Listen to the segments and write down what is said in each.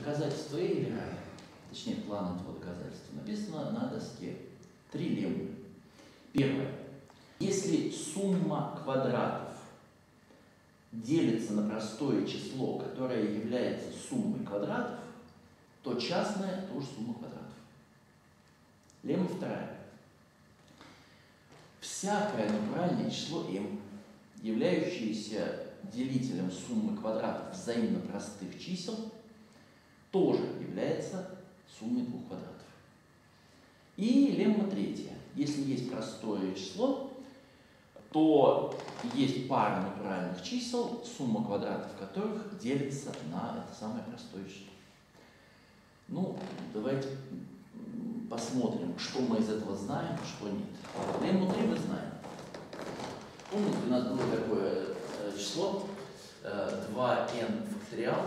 Доказательство Эйлера, точнее план этого доказательства, написано на доске. Три леммы. Первое. Если сумма квадратов делится на простое число, которое является суммой квадратов, то частное тоже сумма квадратов. Лемма вторая. Всякое натуральное число m, являющееся делителем суммы квадратов взаимно простых чисел, тоже является суммой двух квадратов. И лемма третья. Если есть простое число, то есть пара натуральных чисел, сумма квадратов которых делится на это самое простое число. Ну, давайте посмотрим, что мы из этого знаем, что нет. Лемму 3 мы знаем. Помните, у нас было такое э, число 2n э, факториал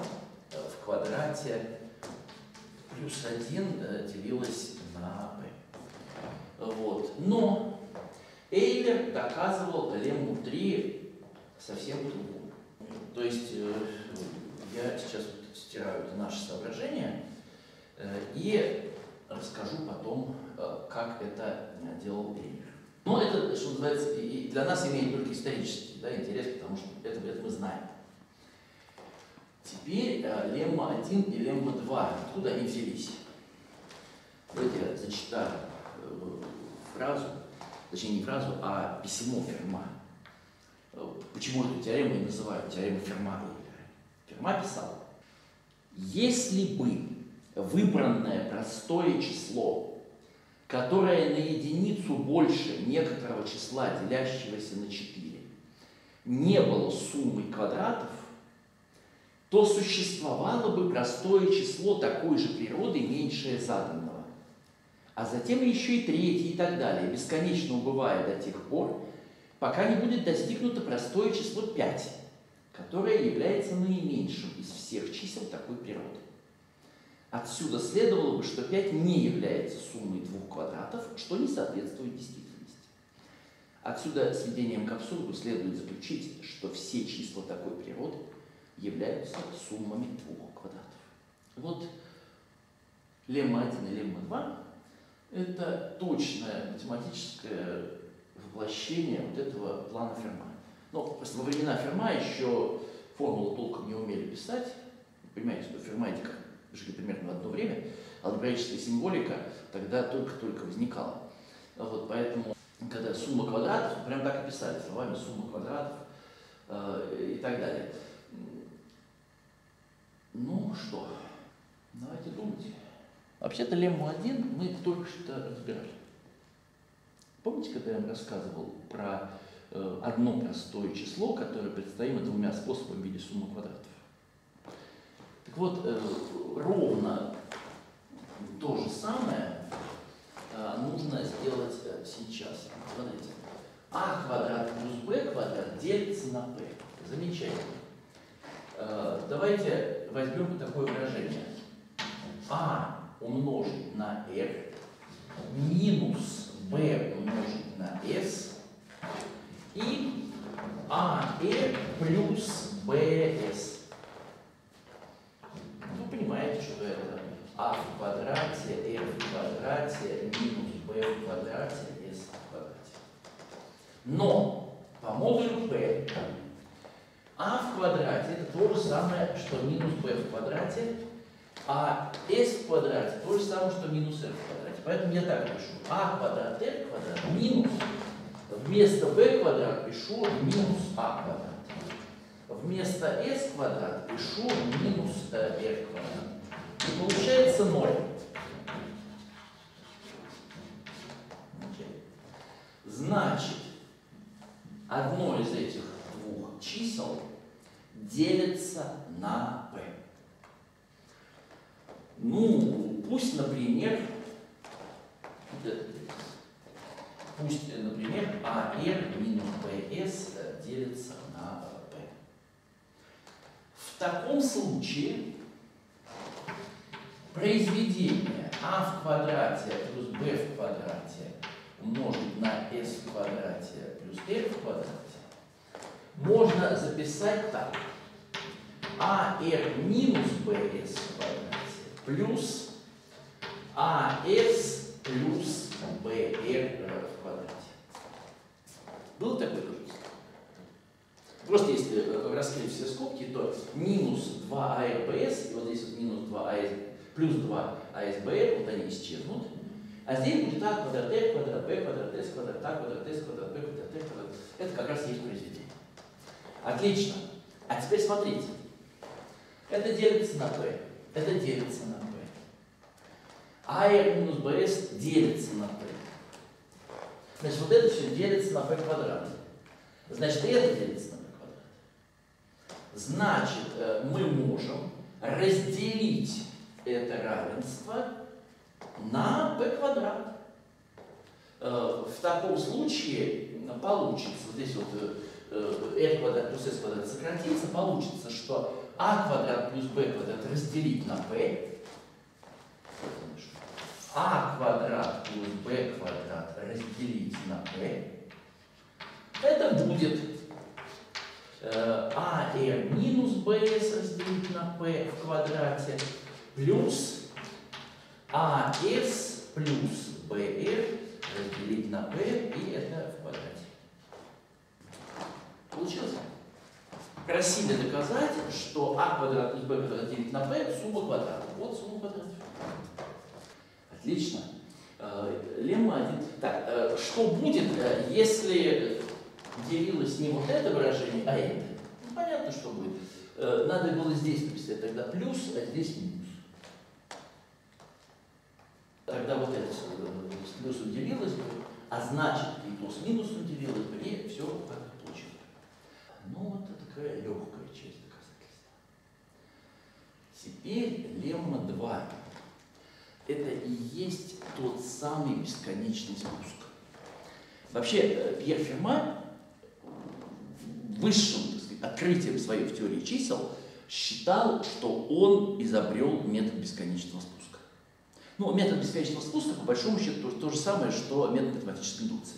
в квадрате плюс 1 делилось на p. Вот. Но Эйлер доказывал лемму 3 совсем по-другому. То есть я сейчас стираю это наше соображение и расскажу потом, как это делал Эйлер. Но это, что называется, для нас имеет только исторический да, интерес, потому что это, это мы знаем. Теперь э, лемма 1 и лемма 2, откуда они взялись? Давайте я зачитаю э, фразу, точнее не фразу, а письмо Ферма. Э, почему эту теорему и называют теоремой Ферма? Ферма писал, если бы выбранное простое число которое на единицу больше некоторого числа, делящегося на 4, не было суммой квадратов, то существовало бы простое число такой же природы, меньшее заданного. А затем еще и третье и так далее, бесконечно убывая до тех пор, пока не будет достигнуто простое число 5, которое является наименьшим из всех чисел такой природы. Отсюда следовало бы, что 5 не является суммой двух квадратов, что не соответствует действительности. Отсюда сведением к абсурду следует заключить, что все числа такой природы являются суммами двух квадратов. Вот лемма 1 и лемма 2 – это точное математическое воплощение вот этого плана Ферма. Но во времена Ферма еще формулу толком не умели писать. Вы понимаете, что Ферма эти как жили примерно в одно время, алгебраическая символика тогда только-только возникала. Вот, поэтому, когда сумма квадратов, прям так и писали словами сумма квадратов э, и так далее. Ну что, давайте думать. Вообще-то лемму 1 мы только что разбирали. Помните, когда я вам рассказывал про э, одно простое число, которое представимо двумя способами в виде суммы квадратов? Так вот, э, ровно то же самое э, нужно сделать э, сейчас. Смотрите. А квадрат плюс b квадрат делится на p. Замечательно. Давайте возьмем такое выражение. А умножить на r минус b умножить на s и а r плюс bs понимаете, что это а в квадрате, f в квадрате, минус b в квадрате, s в квадрате. Но по модулю p а в квадрате это то же самое, что минус b в квадрате, а s в квадрате то же самое, что минус r в квадрате. Поэтому я так пишу. а квадрат r квадрат минус вместо b квадрат пишу минус а квадрат. Вместо s квадрат пишу минус r квадрат. И получается 0. Значит, одно из этих чисел делится на p. Ну, пусть, например, пусть, например, AR минус BS делится на в таком случае произведение а в квадрате плюс b в квадрате умножить на s в квадрате плюс r в квадрате можно записать так. а r минус квадрате плюс АС плюс БР в квадрате. Было такое тоже? Просто если э, раскрыть все скобки, то минус 2АРБС, и вот здесь вот минус 2АС, плюс 2АСБР, вот они исчезнут. А здесь будет А квадрат R квадрат B квадрат S квадрат А квадрат S квадрат B квадрат R квадрат. Это как раз есть произведение. Отлично. А теперь смотрите. Это делится на P. Это делится на P. АР минус БС делится на P. Значит, вот это все делится на P квадрат. Значит, это делится на P квадрат. Значит, э, мы можем разделить это равенство на p квадрат. Э, в таком случае получится, здесь вот r квадрат плюс s квадрат сократится, получится, что a квадрат плюс b квадрат разделить на p, а квадрат плюс b квадрат разделить на p, это будет а r минус bs разделить на p в квадрате плюс АС плюс БР разделить на P, и это в квадрате. Красиво доказать, что А квадрат плюс Б квадрат делить на P сумма квадратов. Вот сумма квадратов. Отлично. Э, лемма один. Так, э, что будет, э, если делилось не вот это выражение, а это? Ну, понятно, что будет. Надо было здесь написать тогда плюс, а здесь минус. Тогда вот это с плюсом делилось бы, а значит и то с минусом делилось бы, и все как получилось. Ну вот это такая легкая часть доказательства. Теперь лемма 2. Это и есть тот самый бесконечный спуск. Вообще, э, Пьер Ферма высшим так сказать, открытием своей в теории чисел считал, что он изобрел метод бесконечного спуска. Ну, метод бесконечного спуска, по большому счету, то, то же самое, что метод математической индукции.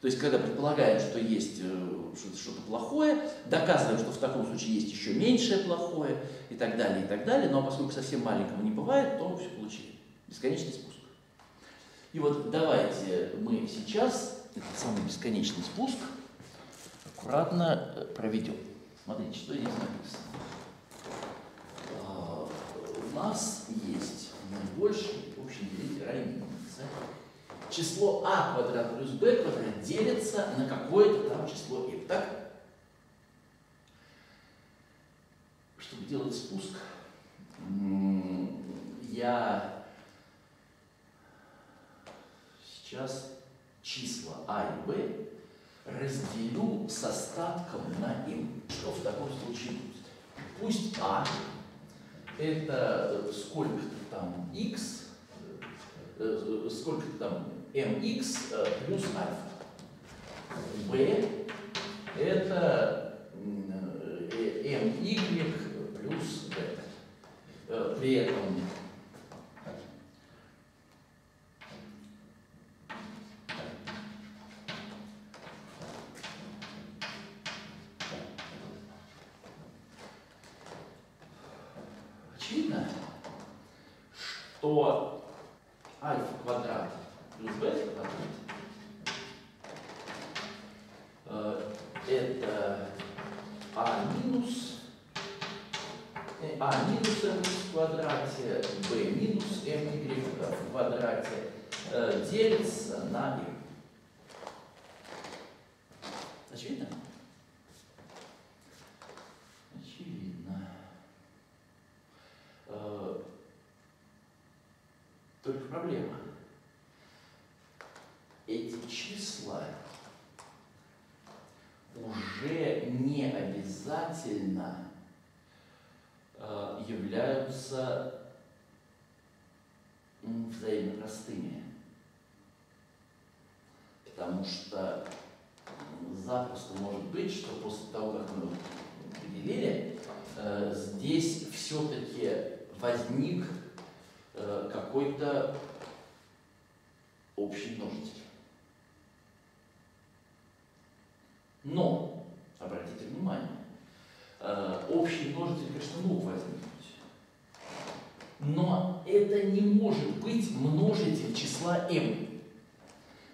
То есть, когда предполагаем, что есть э, что-то плохое, доказываем, что в таком случае есть еще меньшее плохое и так далее, и так далее. Но поскольку совсем маленького не бывает, то все получили. Бесконечный спуск. И вот давайте мы сейчас этот самый бесконечный спуск аккуратно э, проведем. Смотрите, что здесь написано. А, у нас есть наибольший общий делитель равен Число а квадрат плюс b квадрат делится на какое-то там число m. Так? Чтобы делать спуск, я сейчас числа а и b разделю с остатком на m. Что в таком случае будет? Пусть а это сколько-то там x, э, э, сколько-то там mx э, плюс альфа. b это my плюс бета. При этом то альфа квадрат бета квадрат э, это а минус э, а минус m в квадрате, b минус my в квадрате э, делится на m. Очевидно? Только проблема. Эти числа уже не обязательно э, являются взаимно простыми. Потому что запросто может быть, что после того, как мы определили, э, здесь все-таки возник Э, какой-то общий множитель. Но, обратите внимание, общий множитель, конечно, мог возникнуть. Но это не может быть множитель числа m.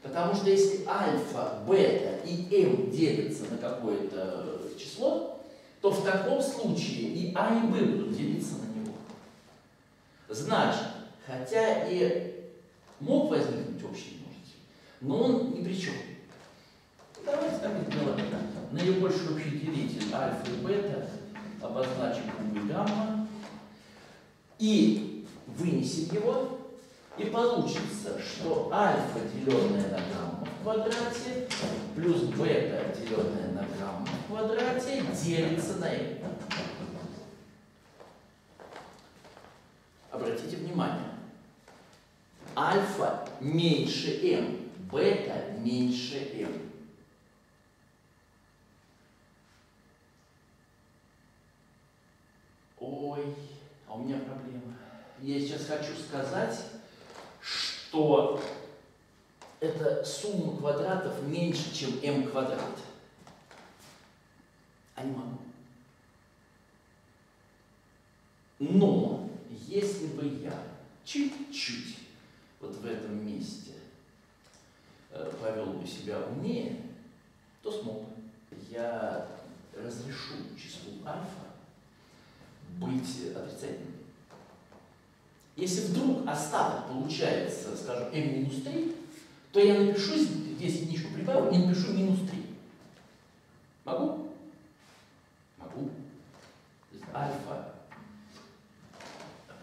Потому что если альфа, бета и m делятся на какое-то число, то в таком случае и а и b будут делиться на него. Значит, хотя и мог возникнуть общий множитель, но он ни при чем. Давайте так и сделаем. Наибольший общий делитель альфа и бета обозначим буквой гамма и вынесем его, и получится, что альфа, деленное на гамма в квадрате, плюс бета, деленное на гамма в квадрате, делится на m. Обратите внимание, альфа меньше m, бета меньше m. Ой, а у меня проблема. Я сейчас хочу сказать, что эта сумма квадратов меньше, чем m квадрат. А не могу. Но если бы я чуть-чуть вот в этом месте э, повел бы себя умнее, то смог бы. Я разрешу числу альфа быть отрицательным. Если вдруг остаток получается, скажем, m минус 3, то я напишу здесь единичку прибавлю и напишу минус 3. Могу? Могу. То есть альфа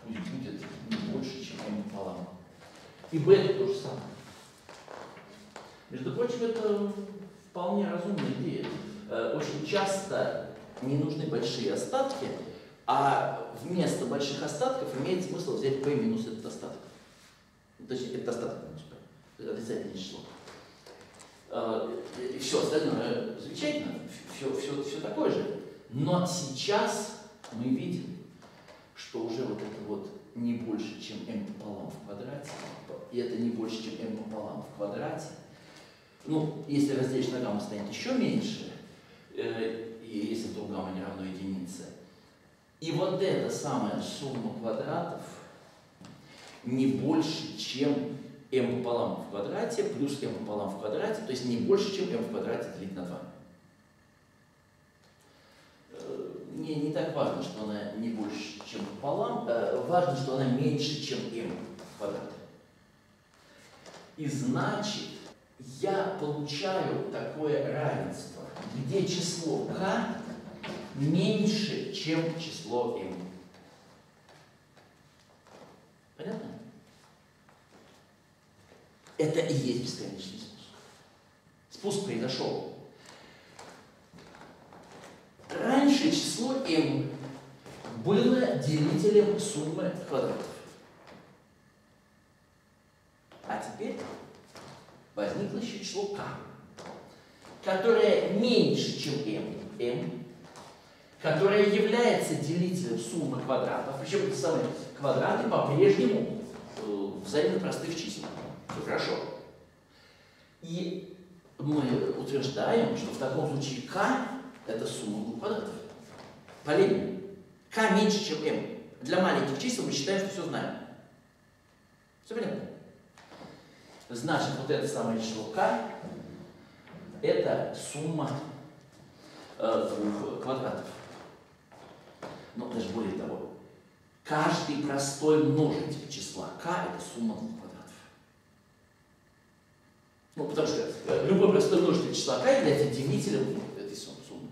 пусть будет не больше, чем m пополам. И бета то же самое. Между прочим, это вполне разумная идея. Э, очень часто не нужны большие остатки, а вместо больших остатков имеет смысл взять p минус этот остаток. Точнее, этот остаток минус p. Отрицательное число. А, и все остальное замечательно, все, все, все такое же. Но сейчас мы видим, что уже вот это вот не больше, чем m пополам в квадрате, и это не больше, чем m пополам в квадрате. Ну, если разделишь на гамма, станет еще меньше, э, и если вдруг гамма не равно единице, и вот эта самая сумма квадратов не больше, чем m пополам в квадрате плюс m пополам в квадрате, то есть не больше, чем m в квадрате делить на 2. Э, мне не так важно, что она не больше, чем пополам, э, важно, что она меньше, чем m в квадрате. И значит, я получаю такое равенство, где число k меньше, чем число m. Понятно? Это и есть бесконечный спуск. Спуск произошел. Раньше число m было делителем суммы квадратов. А теперь возникло еще число k, которое меньше, чем m. m которая является делителем суммы квадратов, причем эти самые квадраты по-прежнему э, взаимно простых чисел. Все хорошо. И мы утверждаем, что в таком случае k это сумма двух квадратов. По линии. k меньше, чем m. Для маленьких чисел мы считаем, что все знаем. Все понятно? Значит, вот это самое число k это сумма э, двух квадратов. Но даже более того, каждый простой множитель числа k – это сумма двух квадратов. Ну, потому что э, любой простой множитель числа k является делителем этой суммы.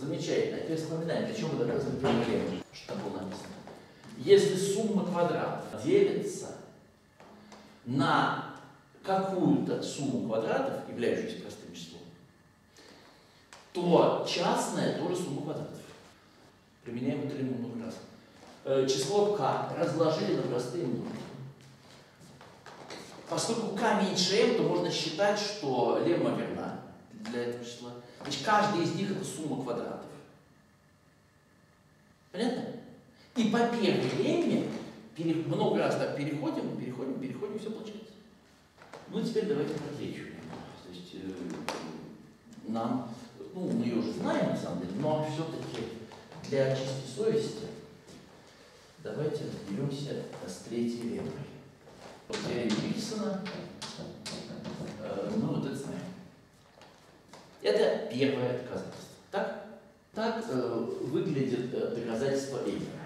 Замечательно. Теперь вспоминаем, для чего мы доказываем теорему, что было написано. Если сумма квадратов делится на какую-то сумму квадратов, являющуюся простым числом, то частная тоже сумма квадратов. Применяем эту лиму много раз. Э, число k разложили на простые множители. Поскольку k меньше m, то можно считать, что лемма верна для этого числа. Значит, каждый из них это сумма квадратов. Понятно? И по первой лемме много раз так переходим, переходим, переходим, все получается. Ну, теперь давайте про. То есть э, нам, ну, мы ее уже знаем на самом деле, но все-таки для чистой совести Давайте разберемся с третьей левой. Вот теорема Вильсона, э, ну вот это знаем. Это первое доказательство. Так? Так э, выглядит э, доказательство Эйлера.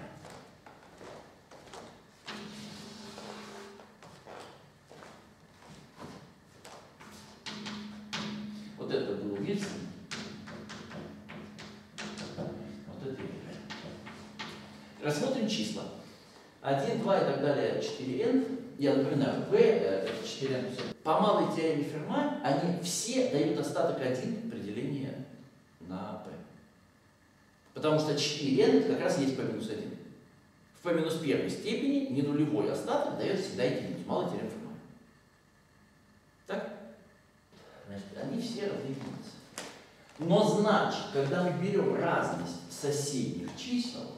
Я напоминаю, p это 4n. По малой теореме Ферма они все дают остаток 1 при делении на p. Потому что 4n как раз есть p минус 1. В p минус первой степени не нулевой остаток дает всегда единицу. Малая теорема Ферма. Так? Значит, они все равны единице. Но значит, когда мы берем разность соседних чисел,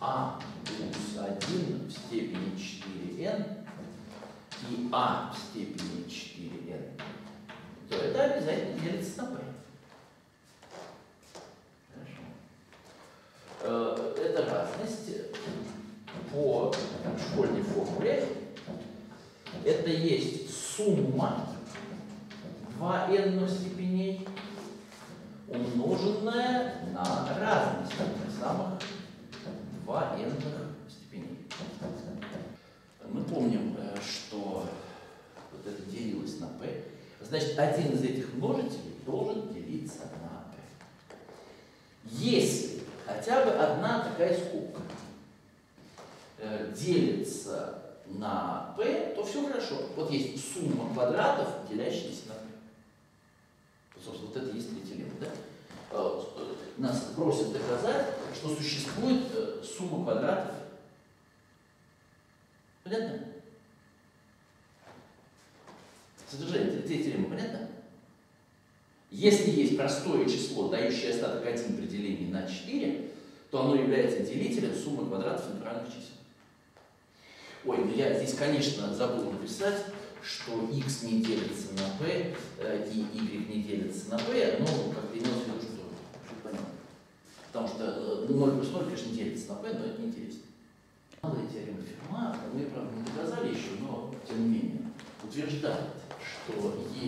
а плюс 1 в степени 4n и а в степени 4n, то это обязательно делится на p. Хорошо. Э, Это разность по школьной формуле. Это есть сумма 2n степеней, умноженная на разность этих самых 2 n степеней. Мы помним, э, что вот это делилось на p. Значит, один из этих множителей должен делиться на p. Если хотя бы одна такая скобка э, делится на p, то все хорошо. Вот есть сумма квадратов, делящаяся на p. Собственно, вот это есть третий лемма, да? Э, Нас просят доказать, что существует э, сумма квадратов. Понятно? Содержание третьей теоремы понятно? Если есть простое число, дающее остаток 1 при делении на 4, то оно является делителем суммы квадратов натуральных чисел. Ой, ну я здесь, конечно, забыл написать, что x не делится на p э, и y не делится на p, но как-то имелось в виду, что понятно. Потому что э, 0 плюс 0, конечно, делится на p, но это не интересно. Малая теорема Ферма, мы, правда, не доказали еще, но, тем не менее, утверждает, что э,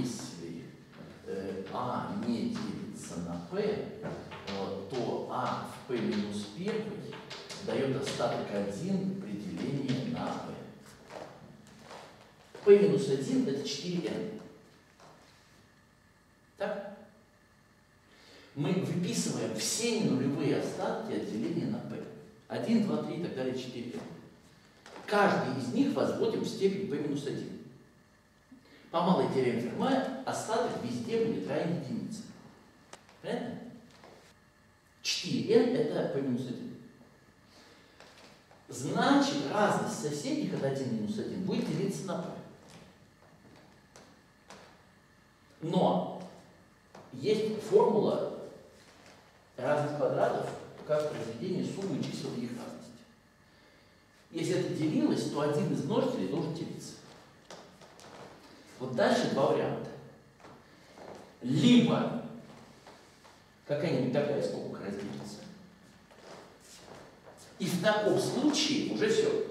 а не делится на p, э, то а в p минус 1 дает остаток 1 при делении на p. p минус 1 это 4n. Так? Мы выписываем все ненулевые остатки от деления на p. 1, 2, 3 и так далее, 4n. Каждый из них возводим в степень p минус 1. По малой теореме Ферма остаток везде будет равен единице. Понятно? 4n это p минус 1. Значит, разность соседних от 1 минус 1 будет делиться на p. Но есть формула разных квадратов как произведение суммы чисел и их разности. Если это делилось, то один из множителей должен делиться. Вот дальше два варианта. Либо какая-нибудь такая скобка разделится. И в таком случае уже все.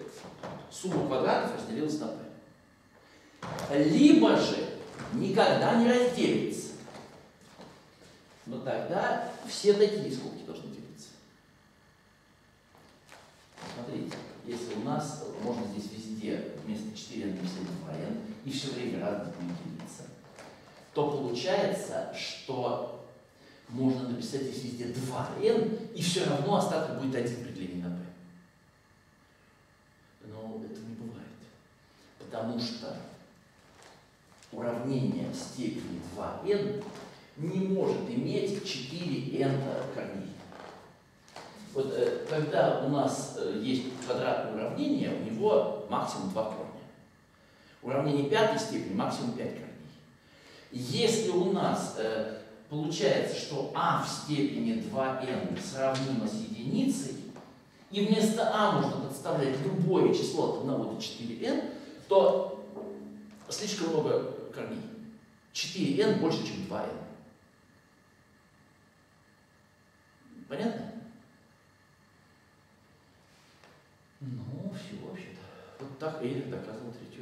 Сумма квадратов разделилась на p. Либо же никогда не разделится. Но тогда все такие скобки должны делиться. Смотрите, если у нас можно здесь везде вместо 4 написать 2n и все время разных будет делиться, то получается, что можно написать здесь везде 2n, и все равно остаток будет 1 при делении на p. Но это не бывает. Потому что уравнение степени 2n не может иметь 4n корней. Вот э, когда у нас э, есть квадратное уравнение, у него максимум 2 корня. Уравнение пятой степени, максимум 5 корней. Если у нас э, получается, что а в степени 2n сравнимо с единицей, и вместо а можно подставлять любое число от 1 до 4n, то слишком много корней. 4n больше, чем 2n. Понятно? Ну, все, вообще-то. Вот так Эйлер доказывал третью.